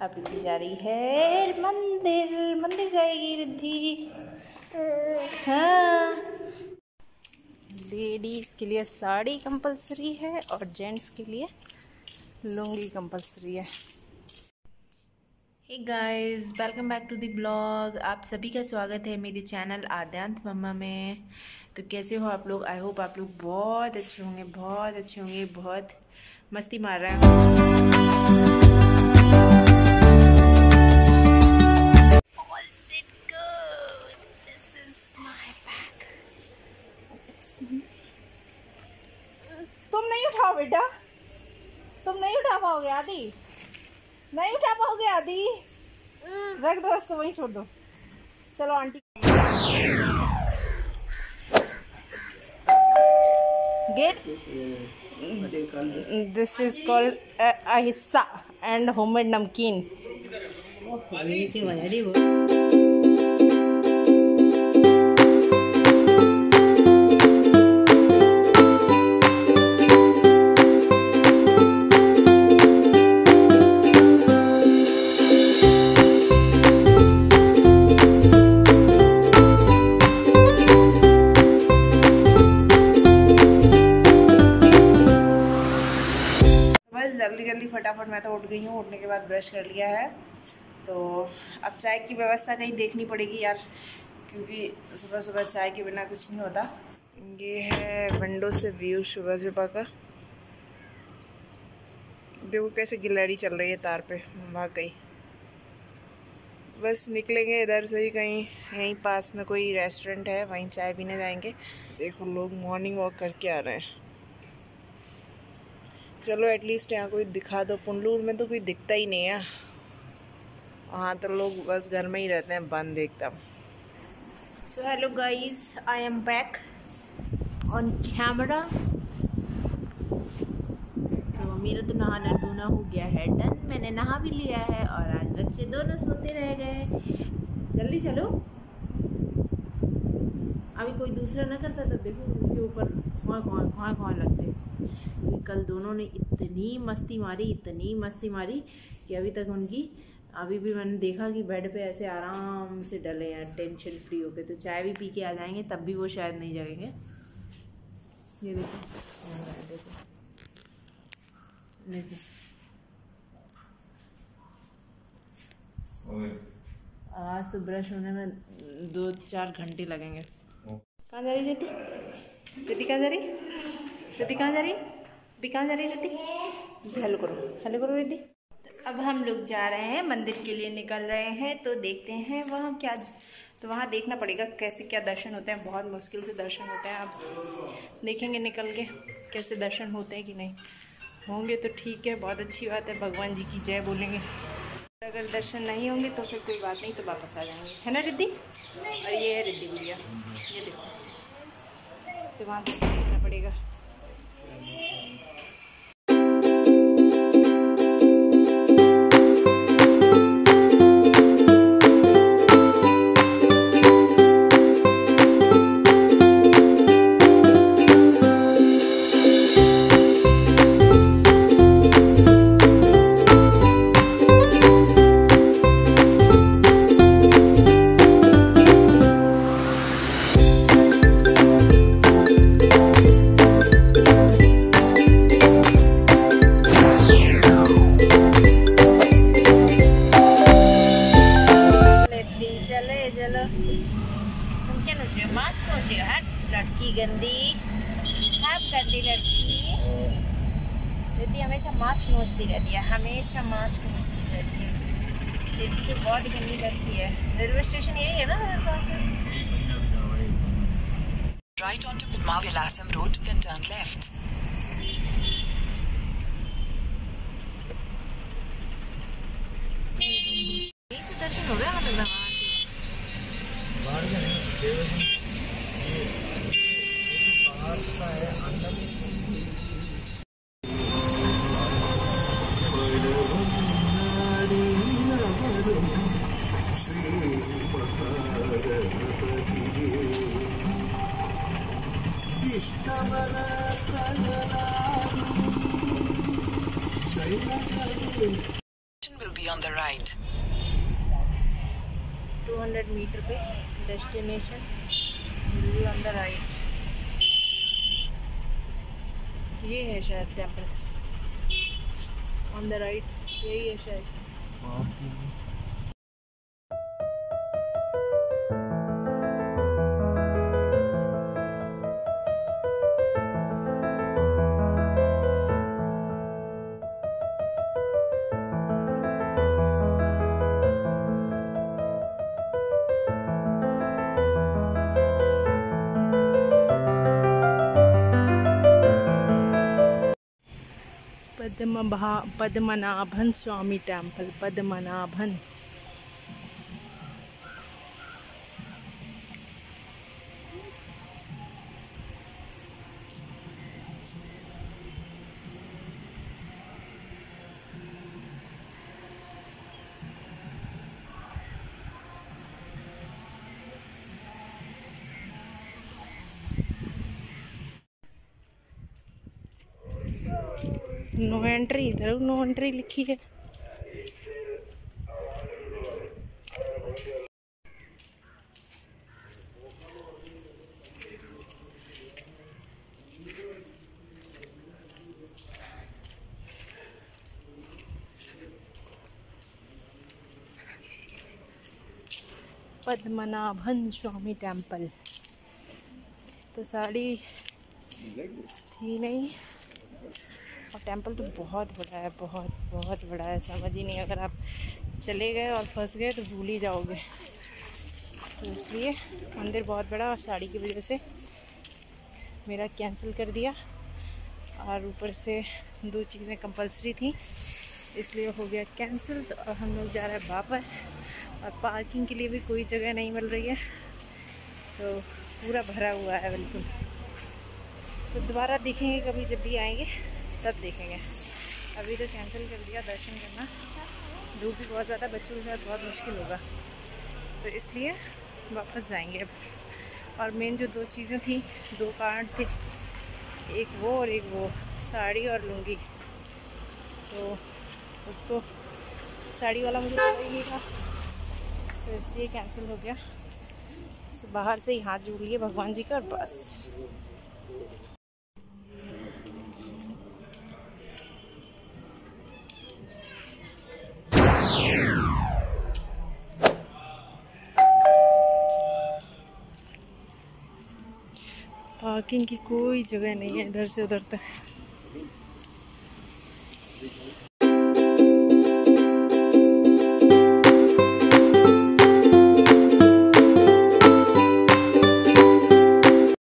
अब जा रही है मंदिर मंदिर जाएगी रिद्धि। हाँ। लेडीज़ के लिए साड़ी कंपलसरी है और जेंट्स के लिए लुंगी कंपलसरी है। Hey guys welcome back to the blog आप सभी का स्वागत है मेरे चैनल आद्यांत मम्मा में। तो कैसे हो आप लोग? आई होप आप लोग बहुत अच्छे होंगे, बहुत अच्छे होंगे, बहुत मस्ती मार रहे हैं उठा आदि? रख दो इसको वहीं छोड़ दो। चलो aunty. Get this is called अहिस्सा and homemade नमकीन मैं तो उठ गई हूँ, उठने के बाद ब्रश कर लिया है। तो अब चाय की व्यवस्था कहीं देखनी पड़ेगी यार, क्योंकि सुबह सुबह चाय के बिना कुछ नहीं होता। ये है विंडो से व्यू सुबह सुबह का। देखो कैसे गिलहरी चल रही है तार पे, भाग गई। बस निकलेंगे इधर से ही कहीं, यहीं पास में कोई रेस्टोरेंट है, वहीं चाय पीने जाएँगे। देखो लोग मॉर्निंग वॉक करके आ रहे हैं। चलो एटलीस्ट यहाँ कोई दिखा दो। पुंडलूर में तो कोई दिखता ही नहीं है। वहाँ तो लोग बस घर में ही रहते हैं, बंद एकदम। So hello guys I am back on camera तो मेरा तो नहाना धोना हो गया है डन मैंने नहा भी लिया है और आज बच्चे दोनों सोते रह गए। जल्दी चलो। अभी कोई दूसरा ना करता तो देखो उसके ऊपर खुआ खुआ खुआ खुआ लगते क्योंकि कल दोनों ने इतनी मस्ती मारी इतनी मस्ती मारी कि अभी तक उनकी अभी भी मैंने देखा कि बेड पे ऐसे आराम से डले हैं टेंशन फ्री होके। तो चाय भी पी के आ जाएँगे तब भी वो शायद नहीं जाएँगे ये देखो। देखो। देखो आज तो ब्रश होने में दो चार घंटे लगेंगे। कहाँ जा रही रिति रिति कहाँ जा रही रिति कहाँ जा रही रिति? कहाँ जा रही रिति हेलो करो। हेलो करो रिति। अब हम लोग जा रहे हैं मंदिर के लिए निकल रहे हैं तो देखते हैं वहाँ क्या तो वहाँ देखना पड़ेगा कैसे क्या दर्शन होते हैं। बहुत मुश्किल से दर्शन होते हैं। अब देखेंगे निकल के कैसे दर्शन होते हैं कि नहीं। होंगे तो ठीक है बहुत अच्छी बात है। भगवान जी की जय बोलेंगे। अगर दर्शन नहीं होंगे तो फिर कोई बात नहीं तो वापस आ जाएँगे। है ना रिद्धि और ये है रिद्धि भैया। ये देखो। तो वहाँ से देखना पड़ेगा। चले चलो। तुम क्या नोच रहे हो मास्क नोच रहे हो हट लड़की गंदी आप गंदी लड़की। रिद्धि हमेशा मास्क नोचती रहती है हमेशा मास्क नोचती रहती है। रिद्धि तो बहुत गंदी लड़की है। रेलवे स्टेशन यही है ना मेरे पास Right onto Padmavilasam Road, then turn बाहर में नहीं बाहर का है अंदर श्री महागणपति विष्णवर प्रहरारू शैलजरू 200 मीटर पे डेस्टिनेशन ऑन द राइट ये है शायद टेंपल ऑन द राइट यही है शायद. पद्मभा Padmanabhan Swami temple Padmanabhan. No entry इधर नो एंट्री लिखी है। पद्मनाभन स्वामी टेंपल तो साड़ी थी नहीं। और टेंपल तो बहुत बड़ा है, बहुत बहुत बड़ा है, समझ ही नहीं अगर आप चले गए और फंस गए तो भूल ही जाओगे। तो इसलिए मंदिर बहुत बड़ा और साड़ी की वजह से मेरा कैंसिल कर दिया और ऊपर से दो चीज़ें कंपलसरी थी, इसलिए हो गया कैंसिल तो अब हम लोग जा रहे हैं वापस और पार्किंग के लिए भी कोई जगह नहीं मिल रही है। तो पूरा भरा हुआ है बिल्कुल। तो दोबारा देखेंगे कभी जब भी आएँगे। तब देखेंगे। अभी तो कैंसिल कर दिया दर्शन करना। धूप भी बहुत ज़्यादा, बच्चों के साथ बहुत मुश्किल होगा। तो इसलिए वापस जाएँगे अब। और मेन जो दो चीज़ें थी, दो कार्ड थे। एक वो और एक वो, साड़ी और लुंगी। तो उसको, साड़ी वाला मुझे पता ही नहीं था। तो इसलिए कैंसिल हो गया। तो बाहर से ही हाथ जोड़ लिए भगवान जी का और बस। पार्किंग की कोई जगह नहीं है इधर से उधर तक।